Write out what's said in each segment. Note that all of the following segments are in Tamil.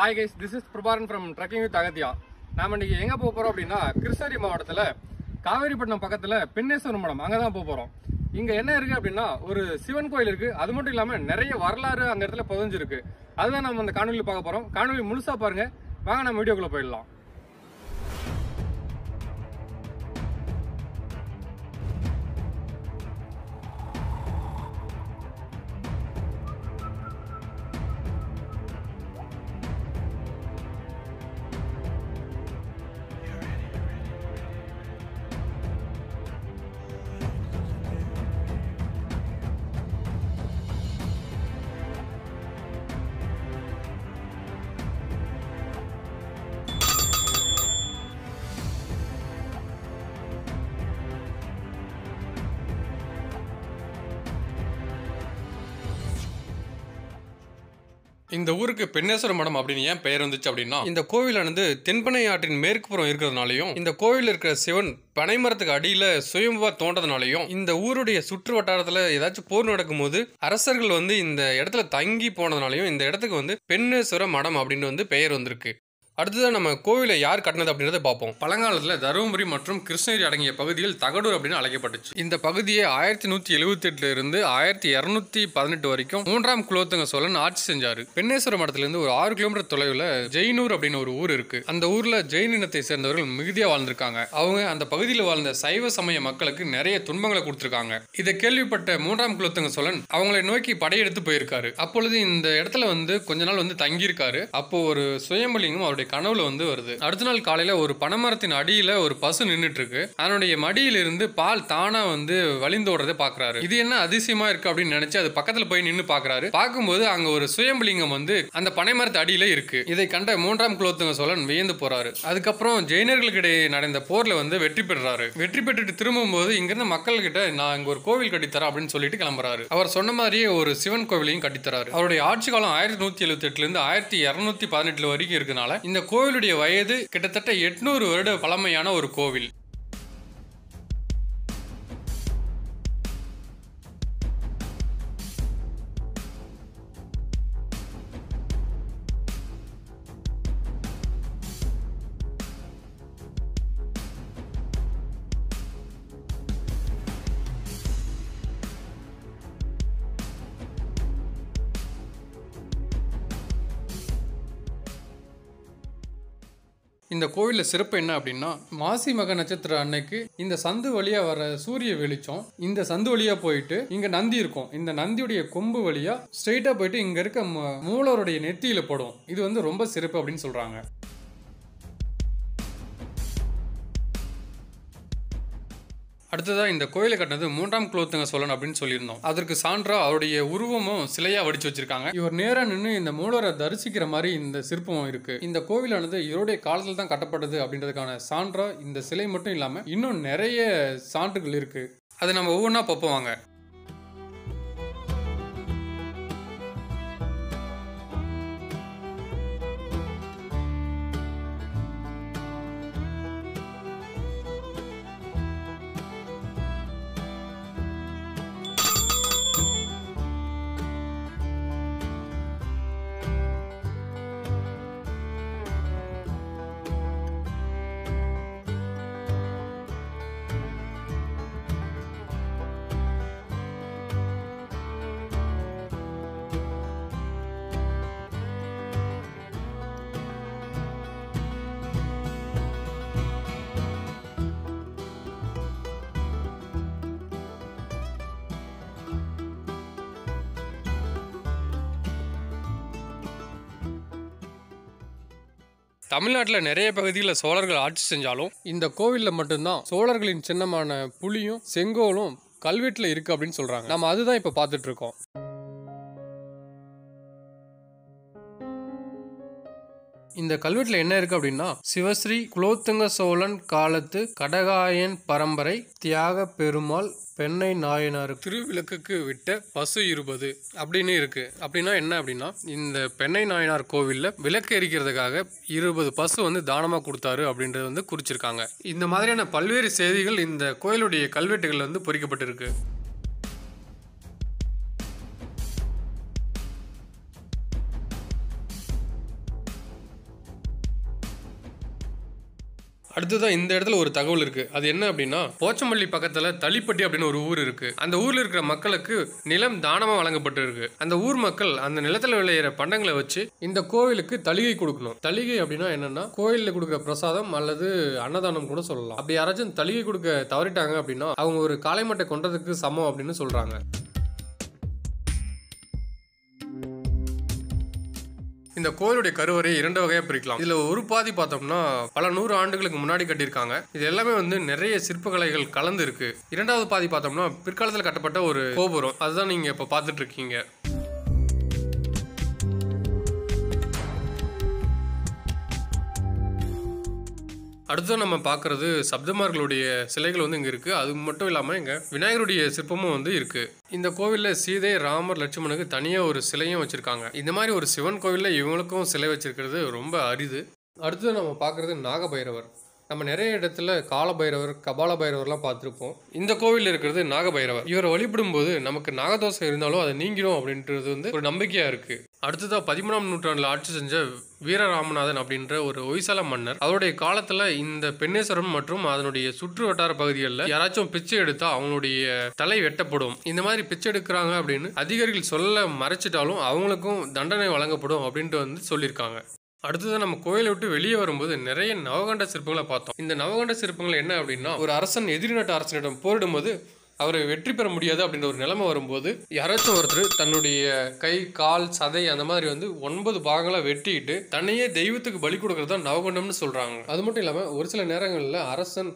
Hi guys this is Prabakaran from trekking with Agathiya நாம் இன்னைக்கு எங்கே போக போகிறோம் அப்படின்னா கிருஷ்ணகிரி மாவட்டத்தில் காவேரிப்பட்டினம் பக்கத்தில் பெண்ணேஸ்வரம் மடம் அங்கே தான் போக போகிறோம் இங்கே என்ன இருக்குது அப்படின்னா ஒரு சிவன் கோயில் இருக்குது அது மட்டும் இல்லாமல் நிறைய வரலாறு அந்த இடத்துல புதஞ்சிருக்கு. அதுதான் நம்ம அந்த காணொலி பார்க்க போகிறோம் காணொலி முழுசாக பாருங்கள் வாங்க நம்ம வீடியோக்குள்ளே போயிடலாம். இந்த ஊருக்கு பெண்ணேஸ்வர மடம் அப்படின்னு ஏன் பெயர் வந்துச்சு அப்படின்னா இந்த கோவிலானது தென்பனை ஆற்றின் மேற்கு புறம் இருக்கிறதுனாலையும் இந்த கோவில் இருக்கிற சிவன் பனைமரத்துக்கு அடியில் சுயம்புவா தோன்றதுனாலையும் இந்த ஊருடைய சுற்று வட்டாரத்தில் ஏதாச்சும் போர் நடக்கும்போது அரசர்கள் வந்து இந்த இடத்துல தங்கி போனதுனாலையும் இந்த இடத்துக்கு வந்து பெண்ணேஸ்வர மடம் அப்படின்னு வந்து பெயர் வந்திருக்கு. அடுத்ததான் நம்ம கோவிலை யார் கட்டினது அப்படின்றத பார்ப்போம். பழங்காலத்தில் தருமபுரி மற்றும் கிருஷ்ணகிரி அடங்கிய பகுதியில் தகடூர் அப்படின்னு அழைக்கப்பட்டுச்சு. இந்த பகுதியை ஆயிரத்தி நூற்றி எழுபத்தி எட்டுல இருந்து ஆயிரத்தி இரநூத்தி பதினெட்டு வரைக்கும் மூன்றாம் குலோத்துங்க சோழன் ஆட்சி செஞ்சாரு. பெண்ணேஸ்வர மடத்திலிருந்து ஒரு ஆறு கிலோமீட்டர் தொலைவில் ஜெயினூர் அப்படின்னு ஒரு ஊர் இருக்கு. அந்த ஊர்ல ஜெயின் இனத்தை சேர்ந்தவர்கள் மிகுதியா வாழ்ந்திருக்காங்க. அவங்க அந்த பகுதியில் வாழ்ந்த சைவ சமய மக்களுக்கு நிறைய துன்பங்களை கொடுத்திருக்காங்க. இதை கேள்விப்பட்ட மூன்றாம் குலோத்துங்க சோழன் அவங்களை நோக்கி படையெடுத்து போயிருக்காரு. அப்பொழுது இந்த இடத்துல வந்து கொஞ்ச நாள் வந்து தங்கியிருக்காரு. அப்போ ஒரு சுயம்பலிங்கம் அவருடைய கனவுல வந்து வருது. அடுத்த நாள் காலையில ஒரு பனைமரத்தின் அடியில ஒரு பசு நின்றுட்டு இருக்கு அதனுடைய மடியிலிருந்து பால் தானா வந்து வழிந்தோடுறதை பாக்குறாரு. இது என்ன அதிசயமா இருக்கு அப்படின்னு நினைச்சு அது பக்கத்துல போய் நின்று பாக்குறாரு. பார்க்கும்போது அங்க ஒரு சுயம்பலிங்கம் வந்து அந்த பனைமரத்து அடியில இருக்கு. இதை கண்ட மூன்றாம் குலோத்துங்க சோழன் வியந்து போறாரு. அதுக்கப்புறம் ஜெயினர்களுக்கிடையே நடந்த போர்ல வந்து வெற்றி பெறாரு வெற்றி பெற்றுட்டு திரும்பும்போது இங்கிருந்து மக்கள் கிட்ட நான் இங்க ஒரு கோவில் கட்டித்தரேன் அப்படின்னு சொல்லிட்டு கிளம்புறாரு. அவர் சொன்ன மாதிரியே ஒரு சிவன் கோவிலையும் கட்டித்தராரு அவருடைய ஆட்சி காலம் ஆயிரத்தி நூத்தி எழுபத்தி எட்டுல இருந்து ஆயிரத்தி இருநூத்தி பதினெட்டுல வரைக்கும் இருக்கனால இந்த கோவிலுடைய வயது கிட்டத்தட்ட எட்நூறு வருட பழமையான ஒரு கோவில். இந்த கோவிலில் சிறப்பு என்ன அப்படின்னா மாசி மக நட்சத்திர அன்னைக்கு இந்த சந்து வழியாக வர சூரிய வெளிச்சம் இந்த சந்து வழியாக போயிட்டு இங்கே நந்தி இருக்கும். இந்த நந்தியுடைய கொம்பு வழியாக ஸ்ட்ரெயிட்டாக போயிட்டு இங்கே இருக்க ம- மூலவருடைய நெத்தியில படும். இது வந்து ரொம்ப சிறப்பு அப்படின்னு சொல்கிறாங்க அடுத்ததாக இந்த கோயிலை கட்டினது மூன்றாம் குலோத்துங்க சோழன் அப்படின்னு சொல்லியிருந்தோம். அதற்கு சான்றா அவருடைய உருவமும் சிலையாக வடிச்சு வச்சிருக்காங்க. இவர் நேராக நின்று இந்த மூலரை தரிசிக்கிற மாதிரி இந்த சிற்பமும் இருக்கு. இந்த கோவிலானது இவருடைய காலத்தில் தான் கட்டப்பட்டது அப்படின்றதுக்கான சான்றா இந்த சிலை மட்டும் இல்லாமல் இன்னும் நிறைய சான்றுகள் இருக்கு. அதை நம்ம ஒவ்வொன்றா பார்ப்போம் வாங்க. தமிழ்நாட்டில் நிறைய பகுதிகளில் சோழர்கள் ஆட்சி செஞ்சாலும் இந்த கோவிலில் மட்டும்தான் சோழர்களின் சின்னமான புலியும் செங்கோலும் கல்வெட்டில் இருக்குது அப்படின்னு சொல்கிறாங்க நம்ம அதுதான் இப்போ பார்த்துட்ருக்கோம் இந்த கல்வெட்டில் என்ன இருக்கு அப்படின்னா சிவஸ்ரீ குலோத்துங்க சோழன் காலத்து கடகாயன் பரம்பரை தியாக பெருமாள் பெண்ணை நாயனார் திருவிளக்குக்கு விட்ட பசு இருபது அப்படின்னு இருக்கு. அப்படின்னா என்ன அப்படின்னா இந்த பெண்ணை நாயனார் கோவில்ல விளக்கு எரிக்கிறதுக்காக இருபது பசு வந்து தானமா கொடுத்தாரு அப்படின்றது வந்து குறிச்சிருக்காங்க. இந்த மாதிரியான பல்வேறு செய்திகள் இந்த கோயிலுடைய கல்வெட்டுகள் வந்து பொறிக்கப்பட்டிருக்கு. அடுத்ததான் இந்த இடத்துல ஒரு தகவல் இருக்கு. அது என்ன அப்படின்னா போச்சம்பள்ளி பக்கத்துல தளிப்பட்டி அப்படின்னு ஒரு ஊர் இருக்கு. அந்த ஊர்ல இருக்கிற மக்களுக்கு நிலம் தானமா வழங்கப்பட்டு இருக்கு அந்த ஊர் மக்கள் அந்த நிலத்துல விளையிற பண்டங்களை வச்சு இந்த கோவிலுக்கு தளிகை கொடுக்கணும். தளிகை அப்படின்னா என்னன்னா கோயிலில் கொடுக்குற பிரசாதம் அல்லது அன்னதானம் கூட சொல்லலாம். அப்படி யாராச்சும் தளிகை கொடுக்க தவறிட்டாங்க அப்படின்னா அவங்க ஒரு காளை மட்டை கொண்டதுக்கு சமம் அப்படின்னு சொல்றாங்க. இந்த கோயிலுடைய கருவறை இரண்டு வகையா பிரிக்கலாம். இதுல ஒரு பாதி பார்த்தோம்னா பல நூறு ஆண்டுகளுக்கு முன்னாடி கட்டியிருக்காங்க. இது எல்லாமே வந்து நிறைய சிற்பக்கலைகள் கலந்து இருக்கு. இரண்டாவது பாதி பார்த்தோம்னா பிற்காலத்தில் கட்டப்பட்ட ஒரு கோபுரம். அதுதான் நீங்க இப்ப பார்த்துட்டு இருக்கீங்க. அடுத்து நம்ம பார்க்குறது சப்தமார்களுடைய சிலைகள் வந்து இங்கே இருக்குது அது மட்டும் இல்லாமல் இங்கே விநாயகருடைய சிற்பமும் வந்து இருக்குது இந்த கோவிலில் சீதை ராமர் லட்சுமணுக்கு தனியாக ஒரு சிலையும் வச்சுருக்காங்க. இந்த மாதிரி ஒரு சிவன் கோவிலில் இவங்களுக்கும் சிலை வச்சுருக்கிறது ரொம்ப அரிது. அடுத்து நம்ம பார்க்குறது நாகபைரவர். நம்ம நிறைய இடத்துல காலபைரவர் கபால பைரவர்லாம் பார்த்துருப்போம். இந்த கோவிலில் இருக்கிறது நாகபைரவர். இவரை வழிபடும் போது நமக்கு நாகதோஷம் இருந்தாலும் அதை நீங்கிடும் அப்படின்றது வந்து ஒரு நம்பிக்கையா இருக்கு. அடுத்ததாக பதிமூணாம் நூற்றாண்டில் ஆட்சி செஞ்ச வீரராமநாதன் அப்படின்ற ஒரு ஒய்சால மன்னர். அவருடைய காலத்துல இந்த பெண்ணேஸ்வரம் மற்றும் அதனுடைய சுற்று வட்டார பகுதிகளில் யாராச்சும் பிச்சை எடுத்தா அவங்களுடைய தலை வெட்டப்படும். இந்த மாதிரி பிச்சை எடுக்கிறாங்க அப்படின்னு அதிகாரிகள் சொல்ல மறைச்சிட்டாலும் அவங்களுக்கும் தண்டனை வழங்கப்படும் அப்படின்ட்டு வந்து சொல்லியிருக்காங்க. அடுத்தது நம்ம கோயிலை விட்டு வெளியே வரும்போது நிறைய நவகண்ட சிற்பங்களை பார்த்தோம். இந்த நவகண்ட சிற்பங்கள் என்ன அப்படின்னா ஒரு அரசன் எதிரி நாட்டு அரசனிடம் போரிடும்போது அவரை வெற்றி பெற முடியாது அப்படின்ற ஒரு நிலைமை வரும்போது யாராச்சும் ஒருத்தர் தன்னுடைய கை கால் சதை அந்த மாதிரி வந்து ஒன்பது பாகங்களாக வெட்டிட்டு தன்னையே தெய்வத்துக்கு பலி கொடுக்கறது தான் நவகண்டம்னு சொல்கிறாங்க அது மட்டும் இல்லாமல் ஒரு சில நேரங்களில் அரசன்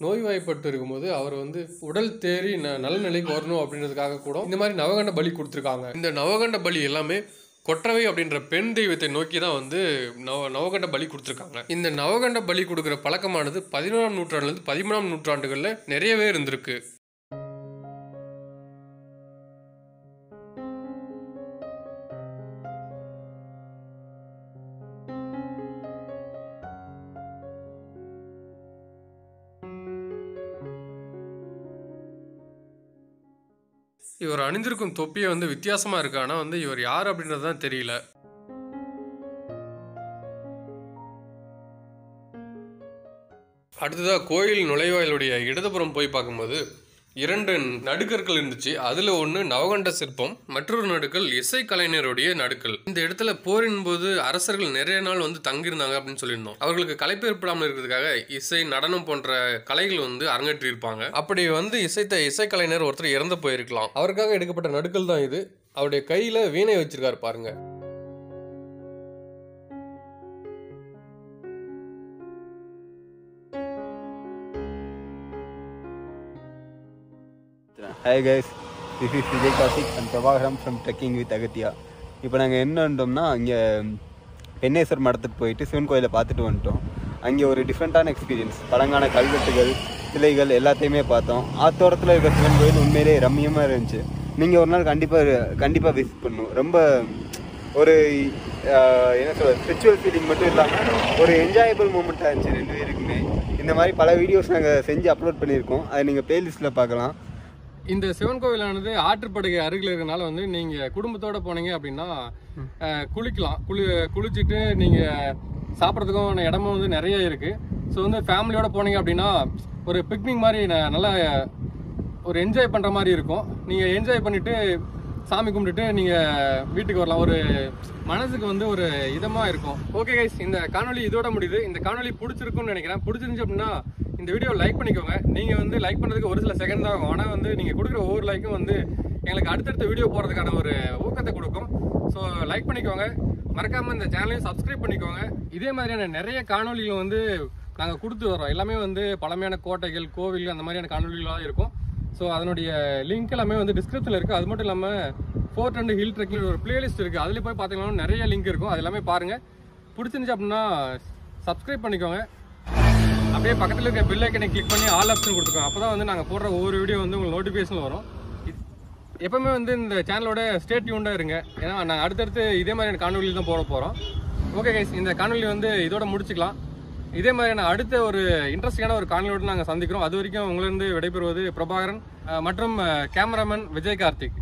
நோய்வாய்ப்பட்டு இருக்கும்போது அவர் வந்து உடல் தேறி ந நல்ல நிலைக்கு வரணும் அப்படின்றதுக்காக கூட இந்த மாதிரி நவகண்ட பலி கொடுத்துருக்காங்க. இந்த நவகண்ட பலி எல்லாமே கொற்றவை அப்படின்ற பெண் தெய்வத்தை நோக்கி தான் வந்து நவ நவகண்ட பலி கொடுத்துருக்காங்க. இந்த நவகண்ட பலி கொடுக்குற பழக்கமானது பதினோராம் நூற்றாண்டுலேருந்து பதிமூணாம் நூற்றாண்டுகளில் நிறையவே இருந்திருக்கு. இவர் அணிந்திருக்கும் தொப்பியை வந்து வித்தியாசமாக இருக்கு. ஆனால் வந்து இவர் யார் அப்படின்றது தான் தெரியல. அடுத்ததாக கோயில் நுழைவாயிலுடைய இடதுபுறம் போய் பார்க்கும்போது இரண்டு நடுக்கற்கள் இருந்துச்சு. அதுல ஒன்று நவகண்ட சிற்பம் மற்றொரு நடுக்கல் இசை கலைஞருடைய நடுக்கல். இந்த இடத்துல போரின் போது அரசர்கள் நிறைய நாள் வந்து தங்கியிருந்தாங்க அப்படின்னு சொல்லியிருந்தோம். அவர்களுக்கு களைப்பு ஏற்படாமல் இருக்கிறதுக்காக இசை நடனம் போன்ற கலைகள் வந்து அரங்கேற்றிருப்பாங்க அப்படி வந்து இசைத்த இசைக்கலைஞர் ஒருத்தர் இறந்து போயிருக்கலாம். அவருக்காக எடுக்கப்பட்ட நடுக்கல் தான் இது. அவருடைய கையில வீணை வச்சிருக்காரு பாருங்க. Hi guys this is Vijay Karthik and Prabakaran from trekking with Agathiya இப்போ நாங்கள் என்ன வந்துட்டோம்னா இங்கே பெண்ணேஸ்வர் மடத்துக்கு போயிட்டு சிவன் கோயிலை பார்த்துட்டு வந்துட்டோம். அங்கே ஒரு டிஃப்ரெண்ட்டான எக்ஸ்பீரியன்ஸ் பழங்கான கல்வெட்டுகள் சிலைகள் எல்லாத்தையுமே பார்த்தோம். ஆத்தோரத்தில் இருக்கிற சிவன் கோயில் உண்மையிலே ரம்மியமாக இருந்துச்சு. நீங்கள் ஒரு நாள் கண்டிப்பாக கண்டிப்பாக விசிட் பண்ணணும். ரொம்ப ஒரு என்ன சொல்ற ஸ்பிரிச்சுவல் ஃபீலிங் மட்டும் இல்லாமல் ஒரு என்ஜாயபிள் மூமெண்ட்டாக இருந்துச்சு ரெண்டு பேருக்குமே. இந்த மாதிரி பல வீடியோஸ் நாங்கள் செஞ்சு அப்லோட் பண்ணியிருக்கோம். அதை நீங்கள் பிளேலிஸ்ட்டில் பார்க்கலாம். இந்த சிவன் கோவிலானது ஆற்றுப்படுகை அருகில் இருக்கனால வந்து நீங்க குடும்பத்தோட போனீங்க அப்படின்னா குளிக்கலாம். குளி குளிச்சுட்டு நீங்க சாப்பிட்றதுக்கான இடமும் வந்து நிறைய இருக்கு. ஸோ வந்து ஃபேமிலியோட போனீங்க அப்படின்னா ஒரு பிக்னிக் மாதிரி ந- நல்லா ஒரு என்ஜாய் பண்ற மாதிரி இருக்கும். நீங்க என்ஜாய் பண்ணிட்டு சாமி கும்பிட்டுட்டு நீங்க வீட்டுக்கு வரலாம். ஒரு மனசுக்கு வந்து ஒரு இதமா இருக்கும். ஓகே கைஸ் இந்த காணொளி இதோட முடியுது. இந்த காணொலி பிடிச்சிருக்கும்னு நினைக்கிறேன். பிடிச்சிருந்துச்சு அப்படின்னா இந்த வீடியோ லைக் பண்ணிக்கோங்க. நீங்கள் வந்து லைக் பண்ணுறதுக்கு ஒரு சில செகண்ட் தான் ஆகும். ஆனால் வந்து நீங்கள் கொடுக்குற ஒவ்வொரு லைக்கும் வந்து எங்களுக்கு அடுத்தடுத்த வீடியோ போகிறதுக்கான ஒரு ஊக்கத்தை கொடுக்கும். ஸோ லைக் பண்ணிக்கோங்க. மறக்காமல் இந்த சேனலையும் சப்ஸ்கிரைப் பண்ணிக்கோங்க. இதே மாதிரியான நிறைய காணொலிகள் வந்து நாங்கள் கொடுத்து வரோம் எல்லாமே வந்து பழமையான கோட்டைகள் கோவில் அந்த மாதிரியான காணொலிகளாக இருக்கும். ஸோ அதனுடைய லிங்க் எல்லாமே வந்து டிஸ்கிரிப்ஷனில் இருக்குது அது மட்டும் இல்லாமல் ஃபோர்ட் அண்ட் ஹில் ட்ரெக்கிங் ஒரு பிளேலிஸ்ட் இருக்குது அதில் போய் பார்த்தீங்கன்னா நிறைய லிங்க் இருக்கும். அது எல்லாமே பாருங்கள் பிடிச்சிருந்துச்சு அப்படின்னா சப்ஸ்கிரைப் பண்ணிக்கோங்க. அப்படியே பக்கத்தில் இருக்க பில் ஐக்கனை கிளிக் பண்ணி ஆல் ஆப்ஷன் கொடுத்துக்கோங்க. அப்போ தான் வந்து நாங்கள் போடுற ஒவ்வொரு வீடியோ வந்து உங்களுக்கு நோட்டிஃபிகேஷன் வரும். எப்போவுமே எப்பவுமே வந்து இந்த சேனலோட ஸ்டேட் டியூண்டாக இருங்க. ஏன்னா நாங்கள் அடுத்தடுத்து இதே மாதிரியான காணொலியில் தான் போட போகிறோம் ஓகே கைஸ் இந்த காணொலி வந்து இதோட முடிச்சுக்கலாம். இதே மாதிரியான அடுத்த ஒரு இன்ட்ரெஸ்டிங்கான ஒரு காணொலியோடு நாங்கள் சந்திக்கிறோம். அது வரைக்கும் உங்களிருந்து விடைபெறுவது பிரபாகரன் மற்றும் கேமராமேன் விஜய் கார்த்திக்.